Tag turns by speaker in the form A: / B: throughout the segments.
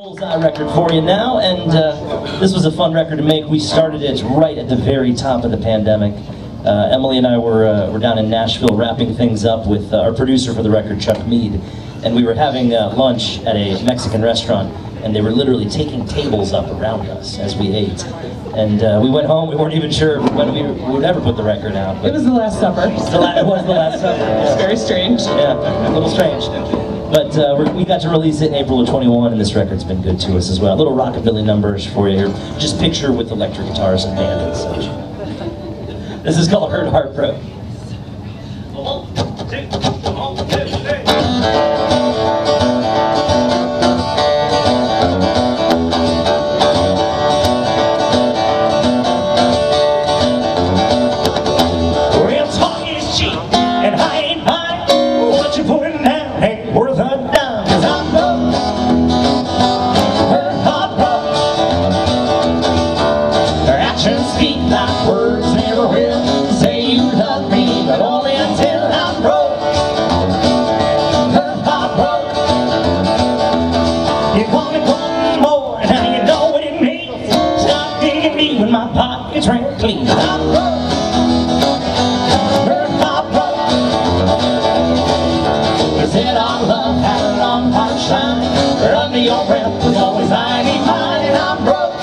A: Bullseye record for you now, and uh, this was a fun record to make. We started it right at the very top of the pandemic. Uh, Emily and I were, uh, were down in Nashville wrapping things up with uh, our producer for the record, Chuck Mead, and we were having uh, lunch at a Mexican restaurant, and they were literally taking tables up around us as we ate. And uh, we went home, we weren't even sure when we, we would ever put the record out.
B: It was the Last Supper.
A: it was the last supper.
B: Very strange.
A: Yeah, a little strange. But uh, we got to release it in April of 21, and this record's been good to us as well. Little rockabilly numbers for you here. Just picture with electric guitars and band and such. This is called Hurt Heart You now you know what it means. Stop digging me when my pockets ran clean. I'm broke. Hard broke. You said love had a long under your breath was always I and I'm broke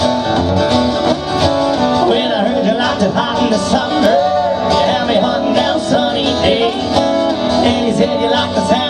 A: When I heard you in the summer You had me hunting down sunny days And you said you like the sound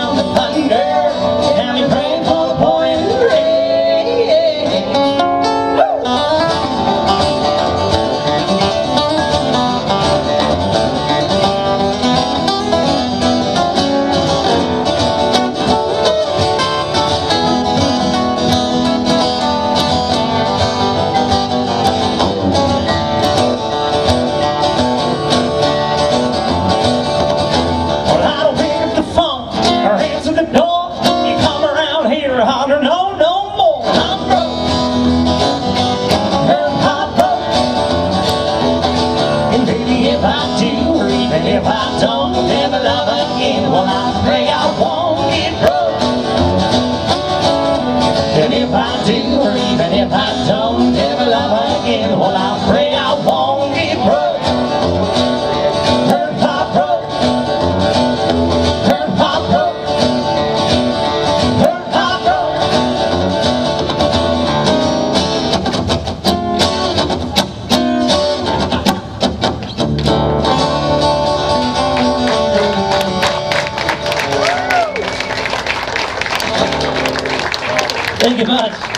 A: if I don't, never love again. Well, I pray I won't get broke. And if I do, or even if I don't, never love again. Well, I pray I won't Thank you much.